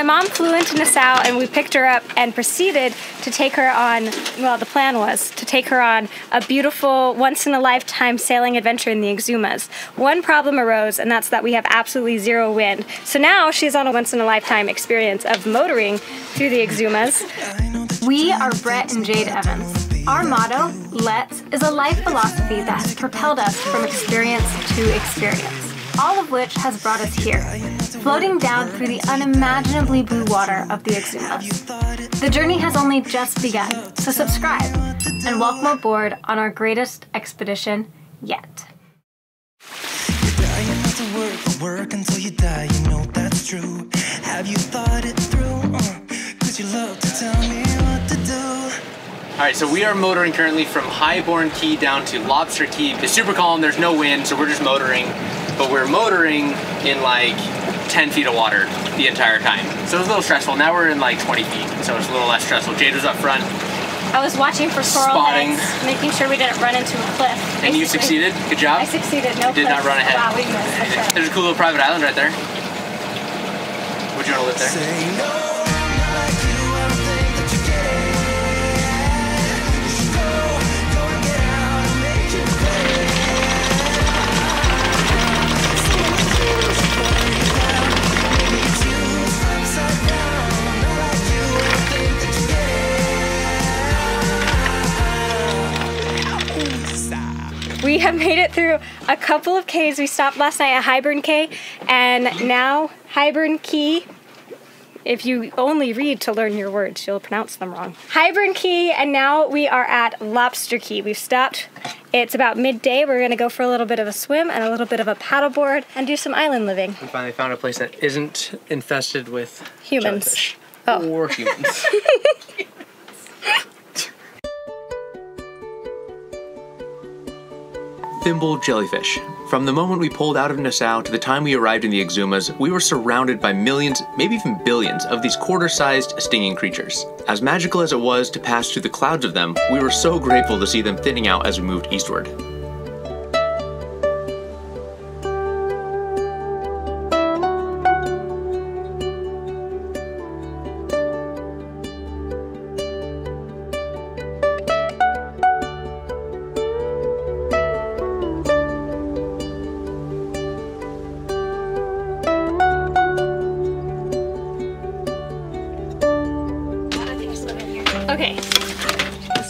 My mom flew into Nassau and we picked her up and proceeded to take her on, well, the plan was to take her on a beautiful, once in a lifetime sailing adventure in the Exumas. One problem arose, and that's that we have absolutely zero wind. So now she's on a once in a lifetime experience of motoring through the Exumas. We are Brett and Jade Evans. Our motto, Let's, is a life philosophy that has propelled us from experience to experience all of which has brought us here, floating down through the unimaginably blue water of the Exumas. The journey has only just begun, so subscribe and welcome aboard on our greatest expedition yet. work until you die, you know that's true. Have you thought it through? Uh, Cause you love to tell me what to do. All right, so we are motoring currently from Highbourne Cay down to Lobster Cay. It's super calm, there's no wind, so we're just motoring but we're motoring in like 10 feet of water the entire time. So it was a little stressful. Now we're in like 20 feet, so it's a little less stressful. Jade was up front. I was watching for coral Spotting. heads, making sure we didn't run into a cliff. Basically. And you succeeded? Good job? I succeeded, no you did not run ahead. Wow, we missed. There's a cool little private island right there. Would you want to live there? A couple of Ks. We stopped last night at Highbourne K, and now Highbourne Key. If you only read to learn your words, you'll pronounce them wrong. Highbourne Key, and now we are at Lobster Cay. We've stopped. It's about midday. We're gonna go for a little bit of a swim and a little bit of a paddleboard and do some island living. We finally found a place that isn't infested with humans. Oh. Or humans. Thimble jellyfish. From the moment we pulled out of Nassau to the time we arrived in the Exumas, we were surrounded by millions, maybe even billions, of these quarter-sized stinging creatures. As magical as it was to pass through the clouds of them, we were so grateful to see them thinning out as we moved eastward.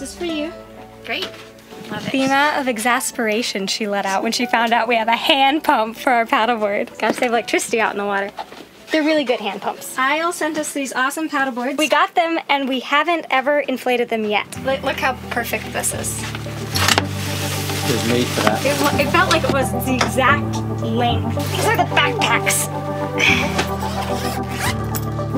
This is for you. Great. Love it. The amount of exasperation she let out when she found out we have a hand pump for our paddleboard. Gotta save electricity out in the water. They're really good hand pumps. Isle sent us these awesome paddleboards. We got them and we haven't ever inflated them yet. Look, look how perfect this is. It was made for that. It, it felt like it was the exact length. These are the backpacks.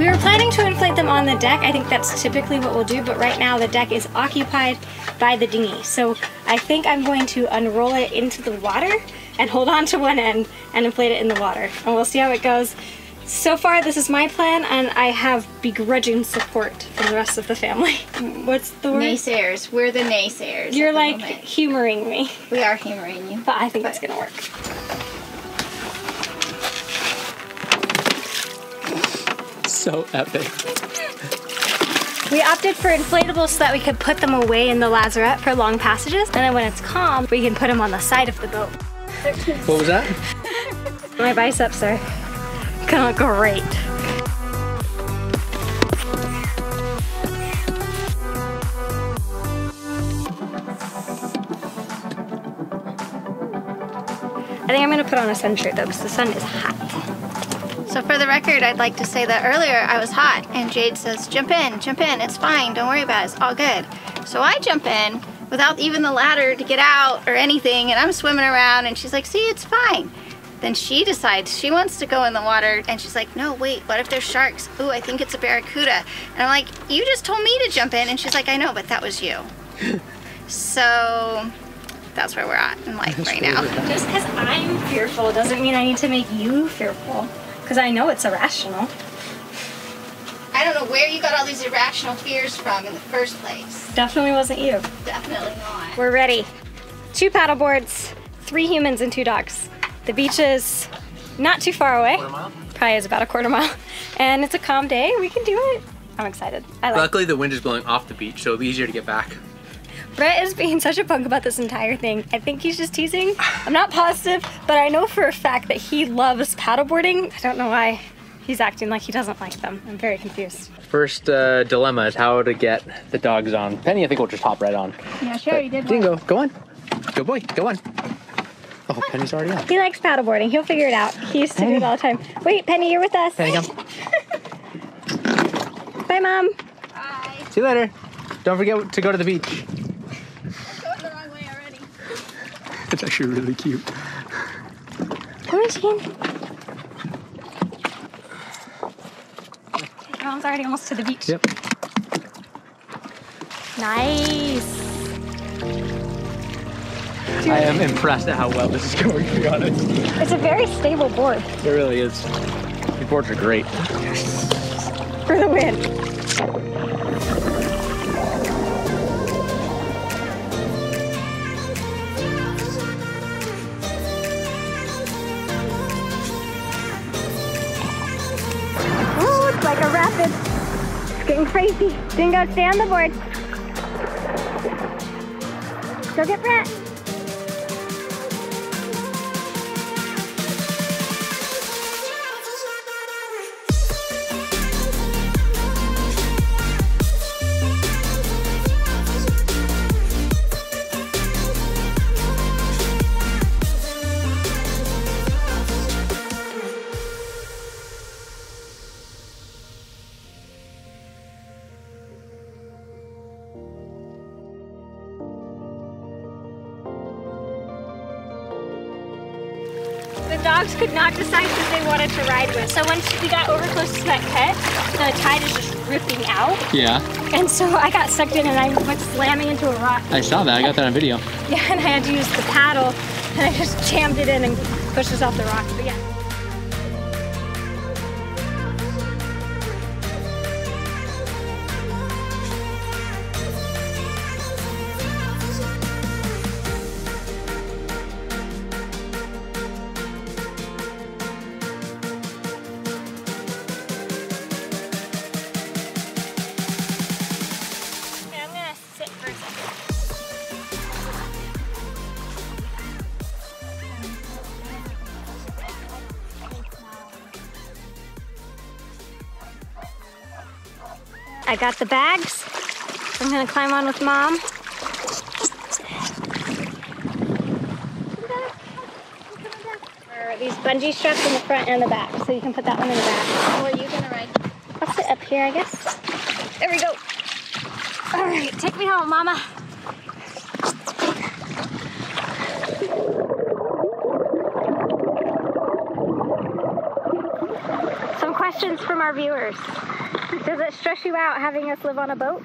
We were planning to inflate them on the deck. I think that's typically what we'll do, but right now the deck is occupied by the dinghy. So I think I'm going to unroll it into the water and hold on to one end and inflate it in the water. And we'll see how it goes. So far, this is my plan, and I have begrudging support from the rest of the family. What's the word? Naysayers. We're the naysayers. You're like moment. humoring me. We are humoring you. But I think but it's gonna work. So epic. We opted for inflatables so that we could put them away in the lazarette for long passages. And then when it's calm, we can put them on the side of the boat. What was that? My biceps are gonna look great. I think I'm gonna put on a sun shirt though because the sun is hot. So for the record, I'd like to say that earlier I was hot and Jade says, jump in, jump in, it's fine, don't worry about it, it's all good. So I jump in without even the ladder to get out or anything and I'm swimming around and she's like, see, it's fine. Then she decides she wants to go in the water and she's like, no, wait, what if there's sharks? Ooh, I think it's a barracuda. And I'm like, you just told me to jump in. And she's like, I know, but that was you. so that's where we're at in life right now. Just because I'm fearful doesn't mean I need to make you fearful. Because I know it's irrational. I don't know where you got all these irrational fears from in the first place. Definitely wasn't you. Definitely not. We're ready. Two paddle boards, three humans and two dogs. The beach is not too far away. probably is about a quarter mile. And it's a calm day. We can do it. I'm excited. I like Luckily, the wind is blowing off the beach, so it'll be easier to get back. Brett is being such a punk about this entire thing. I think he's just teasing. I'm not positive, but I know for a fact that he loves paddleboarding. I don't know why he's acting like he doesn't like them. I'm very confused. First uh, dilemma is how to get the dogs on. Penny, I think we'll just hop right on. Yeah, sure, you did. Dingo, go on. Go boy, go on. Oh, Penny's already on. He likes paddleboarding. He'll figure it out. He used to do it all the time. Wait, Penny, you're with us. Penny, come. Bye, Mom. Bye. See you later. Don't forget to go to the beach. Going the wrong way already. It's actually really cute. Come on, Shane. Mom's already almost to the beach. Yep. Nice. I am impressed at how well this is going, to be honest. It's a very stable board It really is. These boards are great. for the win. Getting crazy. Dingo, stay on the board. Go get Brett. Dogs could not decide who they wanted to ride with. So once we got over close to that cut, the tide is just ripping out. Yeah, And so I got sucked in and I went slamming into a rock. I saw that. I got that on video. Yeah, and I had to use the paddle and I just jammed it in and pushed us off the rock. But yeah. I got the bags. I'm gonna climb on with mom. These bungee straps in the front and the back, so you can put that one in the back. Where are you gonna ride? I'll sit up here, I guess. There we go. All right, take me home, mama. Some questions from our viewers. Does it stress you out having us live on a boat?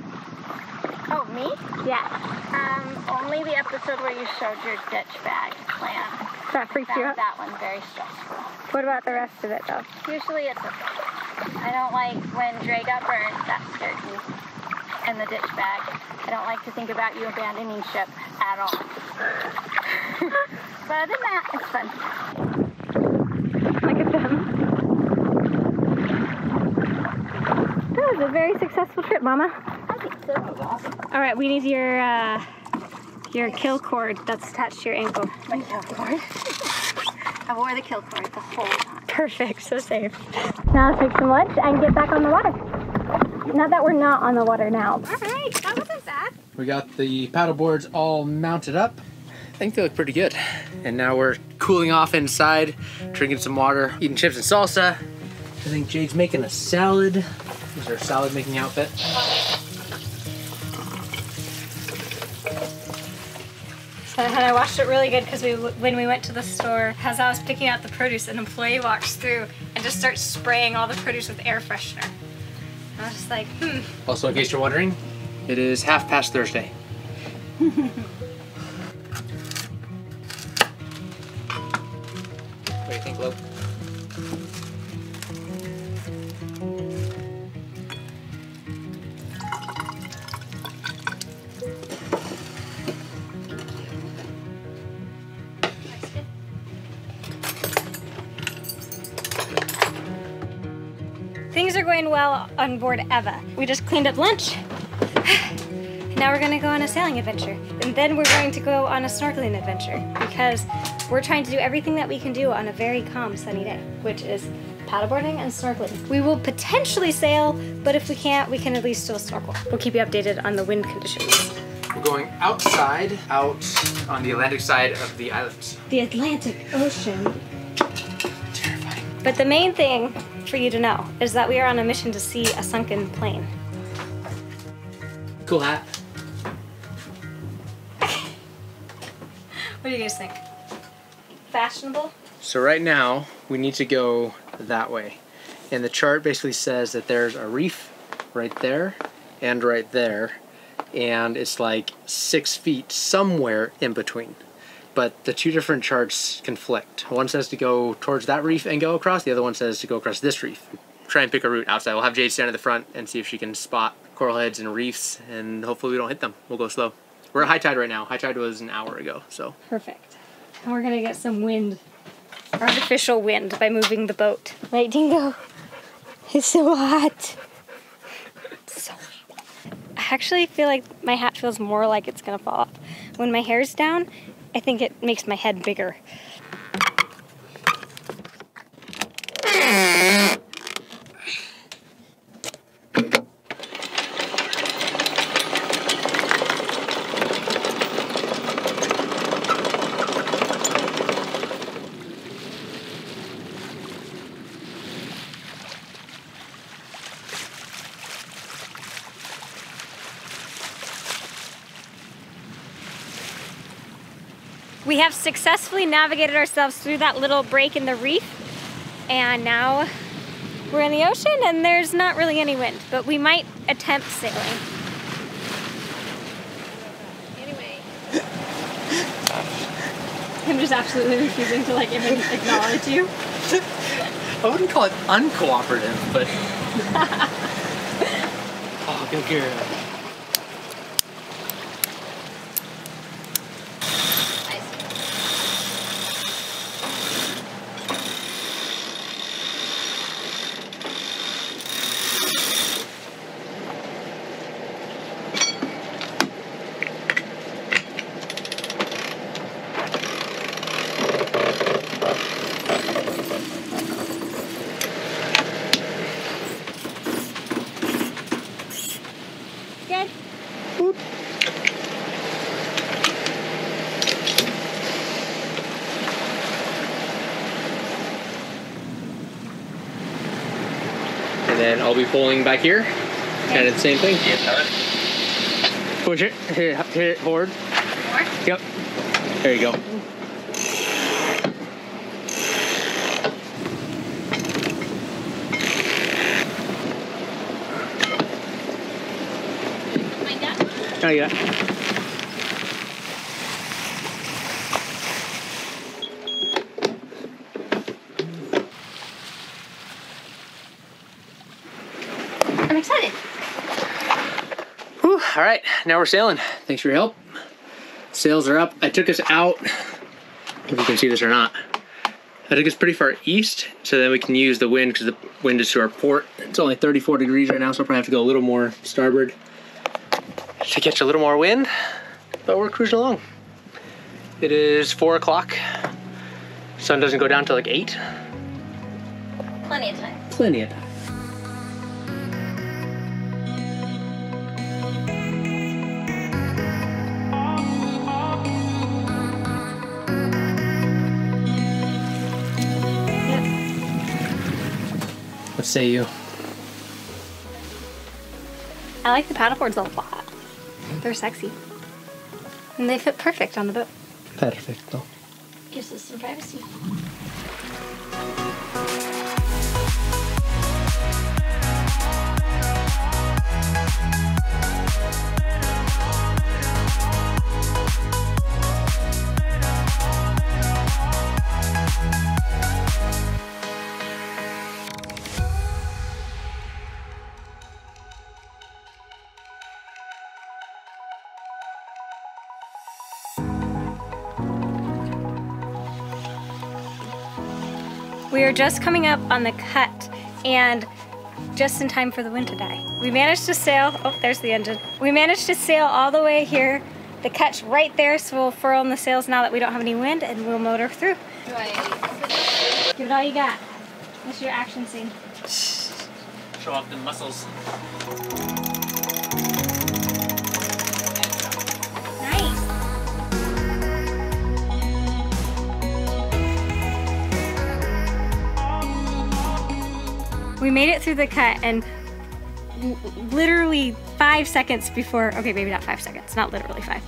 Oh, me? Yeah. Um, only the episode where you showed your ditch bag plan. That freaks you out? that one very stressful. What about the rest of it, though? Usually it's okay. I don't like when Dre got burned, that scared me. And the ditch bag. I don't like to think about you abandoning ship at all. but other than that, it's fun. Look at them. That was a very successful trip, Mama. I think so. All right, we need your uh, your kill cord that's attached to your ankle. My kill cord. I wore the kill cord the whole time. Perfect, so safe. Now let's make some lunch and get back on the water. Not that we're not on the water now. All right, that wasn't bad. We got the paddle boards all mounted up. I think they look pretty good. And now we're cooling off inside, drinking some water, eating chips and salsa. I think Jade's making a salad. Is her salad making outfit. And I washed it really good because we, when we went to the store, as I was picking out the produce, an employee walks through and just starts spraying all the produce with air freshener. I was just like, hmm. Also, in case you're wondering, it is half past Thursday. what do you think, Lo? On board Eva. We just cleaned up lunch. now we're gonna go on a sailing adventure. And then we're going to go on a snorkeling adventure because we're trying to do everything that we can do on a very calm, sunny day, which is paddleboarding and snorkeling. We will potentially sail, but if we can't, we can at least still snorkel. We'll keep you updated on the wind conditions. We're going outside, out on the Atlantic side of the island. The Atlantic Ocean. Terrifying. But the main thing for you to know is that we are on a mission to see a sunken plane. Cool hat. What do you guys think? Fashionable? So right now, we need to go that way. And the chart basically says that there's a reef right there and right there. And it's like six feet somewhere in between. But the two different charts conflict. One says to go towards that reef and go across, the other one says to go across this reef. Try and pick a route outside. We'll have Jade stand at the front and see if she can spot coral heads and reefs, and hopefully we don't hit them. We'll go slow. We're at high tide right now. High tide was an hour ago, so Perfect. And we're gonna get some wind. Artificial wind by moving the boat. Right, Dingo? It's so hot. So hot. I actually feel like my hat feels more like it's gonna fall off. When my hair's down, I think it makes my head bigger. We have successfully navigated ourselves through that little break in the reef, and now we're in the ocean and there's not really any wind, but we might attempt sailing. Anyway, I'm just absolutely refusing to like even acknowledge you. I wouldn't call it uncooperative, but. oh, good girl. And I'll be pulling back here. Kind of the same thing. Push it, hit it, hit it forward. More? Yep. There you go. Like that? Oh, yeah. I'm excited. Whew, all right, now we're sailing. Thanks for your help. Sails are up. I took us out. If you can see this or not. I took us pretty far east, so then we can use the wind because the wind is to our port. It's only 34 degrees right now, so I'll probably have to go a little more starboard to catch a little more wind. But we're cruising along. It is four o'clock. Sun doesn't go down till like eight. Plenty of time. Plenty of time. Say you? I like the paddleboards a lot. They're sexy. And they fit perfect on the boat. Perfecto. Gives us some privacy. We are just coming up on the cut, and just in time for the wind to die. We managed to sail, oh, there's the engine. We managed to sail all the way here. The cut's right there, so we'll furl in the sails now that we don't have any wind and we'll motor through. Give it all you got. This is your action scene. Show off the muscles. We made it through the cut and literally five seconds before, okay, maybe not five seconds, not literally five.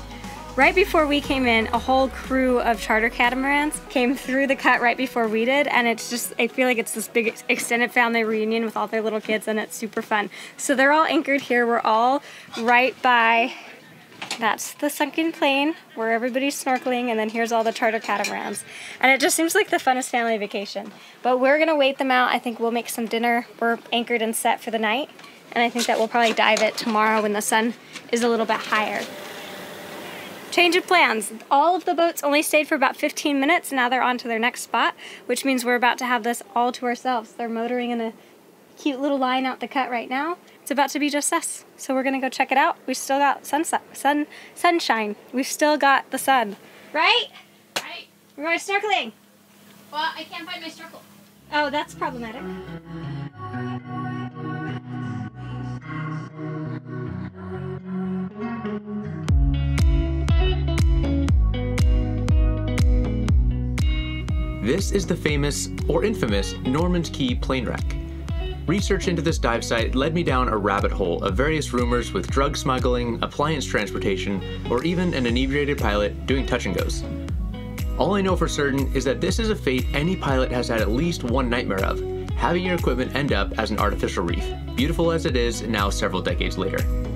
Right before we came in, a whole crew of charter catamarans came through the cut right before we did, and it's just, I feel like it's this big extended family reunion with all their little kids, and it's super fun. So they're all anchored here. We're all right by that's the sunken plane where everybody's snorkeling, and then here's all the charter catamarans. And it just seems like the funnest family vacation. But we're gonna wait them out. I think we'll make some dinner. We're anchored and set for the night, and I think that we'll probably dive it tomorrow when the sun is a little bit higher. Change of plans. All of the boats only stayed for about 15 minutes. Now they're on to their next spot, which means we're about to have this all to ourselves. They're motoring in a cute little line out the cut right now. It's about to be just us. So we're gonna go check it out. We still got sunset, sun, sunshine. We've still got the sun, right? Right. We're going snorkeling. Well, I can't find my circle. Oh, that's problematic. This is the famous, or infamous, Norman's Cay plane wreck. Research into this dive site led me down a rabbit hole of various rumors with drug smuggling, appliance transportation, or even an inebriated pilot doing touch and goes. All I know for certain is that this is a fate any pilot has had at least one nightmare of having your equipment end up as an artificial reef, beautiful as it is now several decades later.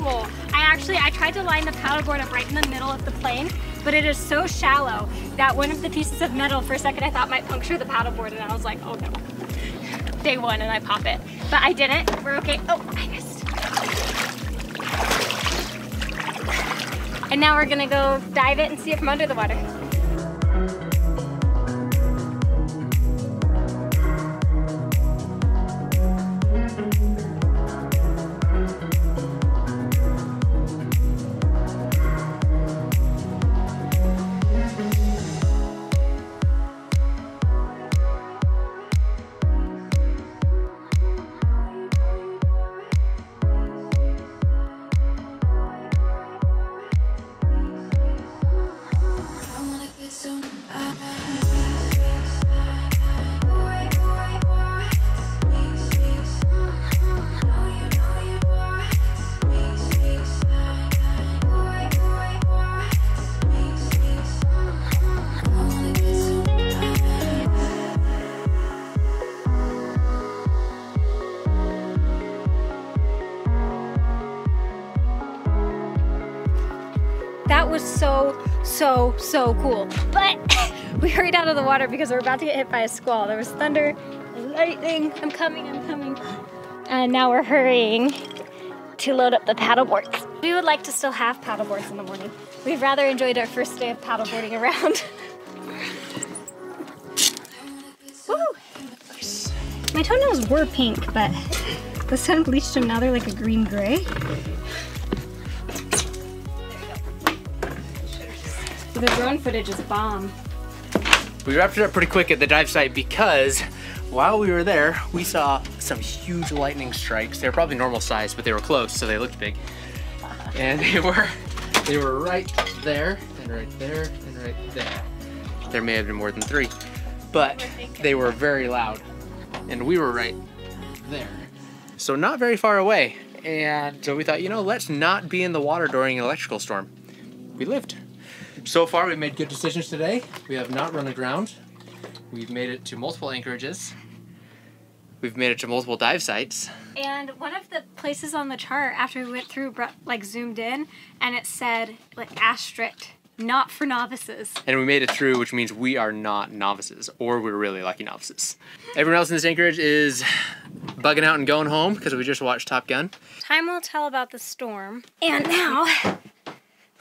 Cool. I actually I tried to line the paddleboard up right in the middle of the plane, but it is so shallow that one of the pieces of metal for a second I thought might puncture the paddleboard, and I was like, oh no. Day one, and I pop it, but I didn't. We're okay. Oh, I missed. And now we're gonna go dive it and see it from under the water. Was so, so, so cool. But we hurried out of the water because we are about to get hit by a squall. There was thunder, lightning. I'm coming, I'm coming. And now we're hurrying to load up the paddleboards. We would like to still have paddleboards in the morning. We've rather enjoyed our first day of paddleboarding around. My toenails were pink, but the sun bleached them. Now they're like a green gray. The drone footage is bomb. We wrapped it up pretty quick at the dive site because while we were there, we saw some huge lightning strikes. They were probably normal size, but they were close, so they looked big. And they were they were right there, and right there, and right there. There may have been more than three, but they were very loud. And we were right there. So not very far away. And so we thought, you know, let's not be in the water during an electrical storm. We lived. So far, we've made good decisions today. We have not run aground. We've made it to multiple anchorages. We've made it to multiple dive sites. And one of the places on the chart after we went through, like zoomed in, and it said like asterisk, not for novices. And we made it through, which means we are not novices, or we're really lucky novices. Everyone else in this anchorage is bugging out and going home because we just watched Top Gun. Time will tell about the storm. And now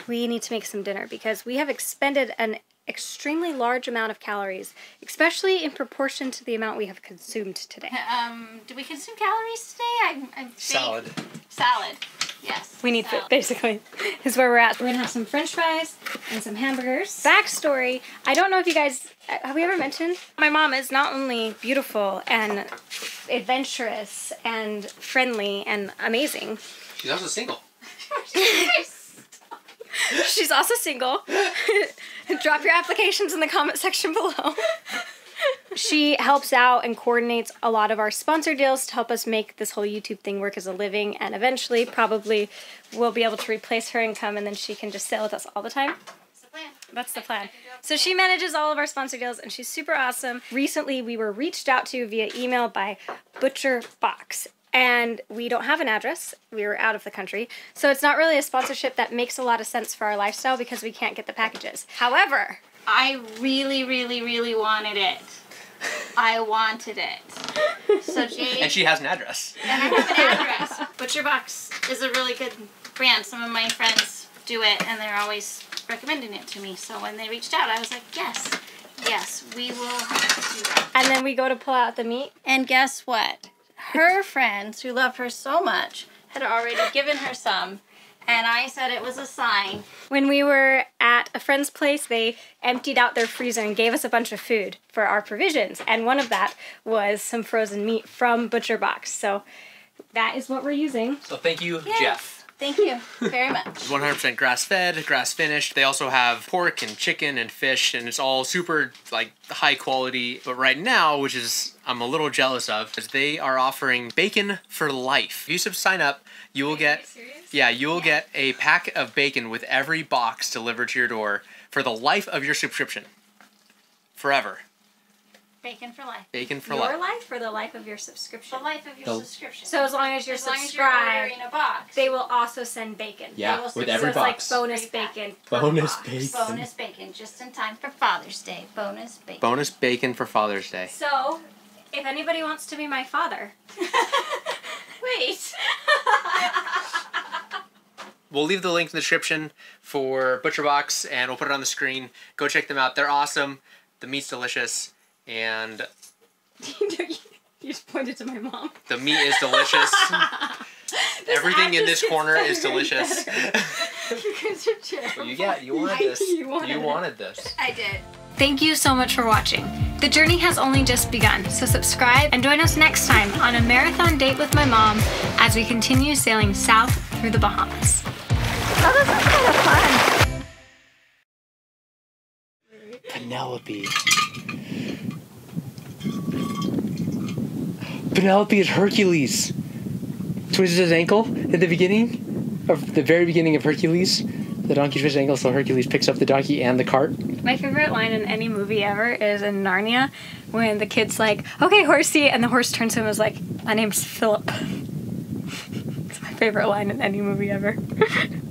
we need to make some dinner because we have expended an extremely large amount of calories, especially in proportion to the amount we have consumed today. Um, do we consume calories today? I, I think- Salad. Salad. Yes. We need food, salad. basically, is where we're at. We're gonna have some french fries and some hamburgers. Backstory I don't know if you guys have we ever mentioned? My mom is not only beautiful and adventurous and friendly and amazing, She's also single. she's also single. Drop your applications in the comment section below. She helps out and coordinates a lot of our sponsor deals to help us make this whole YouTube thing work as a living, and eventually, probably, we'll be able to replace her income, and then she can just sail with us all the time. That's the plan. That's the plan. So she manages all of our sponsor deals, and she's super awesome. Recently, we were reached out to via email by Butcher Box, and we don't have an address. We were out of the country, so it's not really a sponsorship that makes a lot of sense for our lifestyle because we can't get the packages. However, I really, really, really wanted it. I wanted it. So Jade And she has an address. and I have an address. Butcher Box is a really good brand. Some of my friends do it, and they're always recommending it to me. So when they reached out, I was like, yes, yes, we will have to do that. and then we go to pull out the meat. And guess what? Her friends, who love her so much, had already given her some, and I said it was a sign. When we were at a friend's place, they emptied out their freezer and gave us a bunch of food for our provisions, and one of that was some frozen meat from Butcher Box. So that is what we're using. So thank you, Yay. Jeff. Thank you very much. 100% grass fed, grass finished. They also have pork and chicken and fish, and it's all super like high quality. But right now, which is I'm a little jealous of, is they are offering bacon for life. If you sign up, you will get yeah, you will get a pack of bacon with every box delivered to your door for the life of your subscription. Forever. Bacon for life. Bacon for Your life. life or the life of your subscription? The life of your The- subscription. So as long as you're as long as you're subscribed, ordering a box. they will also send bacon. Yeah, will with send- every so it's box. like bonus Free bacon. Bonus box. bacon. Bonus bacon, just in time for Father's Day. Bonus bacon. Bonus bacon for Father's Day. So, if anybody wants to be my father, Wait. We'll leave the link in the description for ButcherBox and we'll put it on the screen. Go check them out. They're awesome. The meat's delicious and you just pointed to my mom. the meat is delicious. Everything in this corner is delicious. You guys are terrible. you got you wanted this. You wanted it. wanted this. I did. Thank you so much for watching. The journey has only just begun, so subscribe and join us next time on a marathon date with my mom as we continue sailing south through the Bahamas. Oh, this is kind of fun. Penelope. Penelope is Hercules. Twisted his ankle at the beginning of the very beginning of Hercules. The donkey twists his ankle, so Hercules picks up the donkey and the cart. My favorite line in any movie ever is in Narnia when the kid's like, okay, horsey, and the horse turns to him and is like, my name's Philip. it's my favorite line in any movie ever.